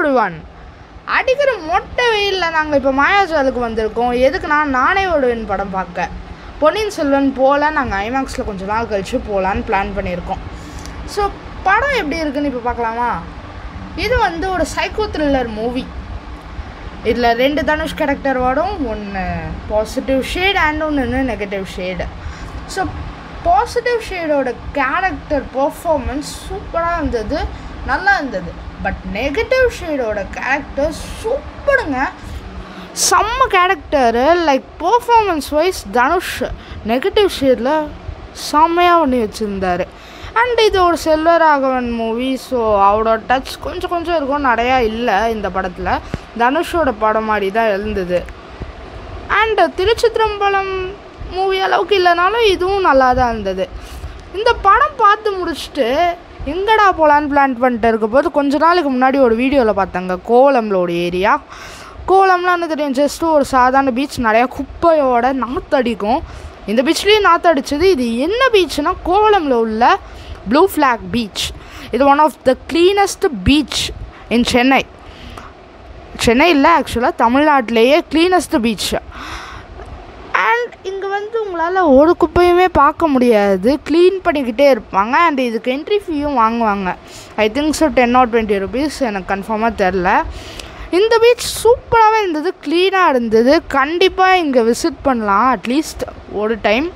விடுவான். ஒன் அடிக்கிற மொட்டை வெயிலில் நாங்கள் இப்போ மாயாஜாலுக்கு வந்திருக்கோம். எதுக்குன்னா நானே ஓடுவேன் படம் பார்க்க. பொன்னியின் செல்வன் போகல நாங்கள் ஐமேக்ஸில் கொஞ்சம் நாள் கழித்து போகலான்னு பிளான் பண்ணியிருக்கோம். ஸோ படம் எப்படி இருக்குன்னு இப்போ பார்க்கலாமா? இது வந்து ஒரு சைக்கோ த்ரில்லர் மூவி இதில் ரெண்டு தனுஷ் கேரக்டர் வரும் ஒன்று பாசிட்டிவ் ஷேட் அண்ட் ஒன்று நெகட்டிவ் ஷேடு ஸோ பாசிட்டிவ் ஷேடோட கேரக்டர் பர்ஃபார்மன்ஸ் சூப்பராக இருந்தது. நல்லா இருந்தது. பட் நெகட்டிவ் ஷேடோட கேரக்டர் சூப்பருங்க. செம்ம character like performance wise Dhanush negative ஷேடில் செம்மையாக பண்ணி வச்சுருந்தாரு. அண்ட் இது ஒரு செல்வராகவன் மூவி ஸோ அவரோட டச் கொஞ்சம் கொஞ்சம் இருக்கும். நிறையா இல்லை இந்த படத்தில். தனுஷோட படம் மாதிரி தான் இருந்தது. அண்டு திருச்சித்திரம்பலம் மூவி அளவுக்கு இல்லைனாலும் இதுவும் நல்லா தான் இருந்தது. இந்த படம் பார்த்து முடிச்சுட்டு எங்கடா போகலான்னு பிளான் பண்ணிட்டு இருக்க போது கொஞ்ச நாளுக்கு முன்னாடி ஒரு வீடியோவில் பார்த்தாங்க. கோலம்ல ஒரு ஏரியா. கோவளம்லாம் என்ன தெரியும்? ஜஸ்ட் ஒரு சாதாரண பீச் நிறையா குப்பையோட நாத்தடிக்கும் இந்த பீச்லேயும் நாத்தடிச்சது இது என்ன பீச்னா கோவளம்ல உள்ள ப்ளூ ஃப்ளாக் பீச் இது one of the cleanest beach in Chennai Chennai இல்லை ஆக்சுவலாக தமிழ்நாட்டிலேயே க்ளீனஸ்ட் பீச் இங்கே வந்து உங்களால் ஒரு குப்பையுமே பார்க்க முடியாது. க்ளீன் பண்ணிக்கிட்டே இருப்பாங்க. அண்ட் இதுக்கு என்ட்ரி ஃபீயும் வாங்குவாங்க. I think so ten or twenty rupees எனக்கு கன்ஃபார்மாக தெரில இந்த பீச் சூப்பராகவே இருந்தது. க்ளீனாக இருந்தது. கண்டிப்பாக இங்கே விசிட் பண்ணலாம். அட்லீஸ்ட் ஒரு டைம்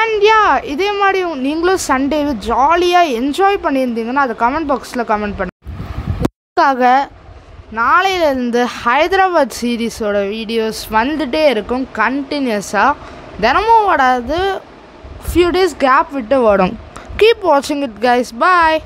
அண்ட் யா இதே மாதிரி நீங்களும் சண்டேவை ஜாலியாக என்ஜாய் பண்ணியிருந்தீங்கன்னா அதை கமெண்ட் பாக்ஸில் கமெண்ட் பண்ணு இதுக்காக நாளையிலேருந்து ஹைதராபாத் சீரீஸோட வீடியோஸ் வந்துகிட்டே இருக்கும் கண்டினியூஸாக தினமும் வராது ஃபியூ டேஸ் கேப் விட்டு ஓடும். கீப் வாட்சிங் இட் கைஸ் பாய்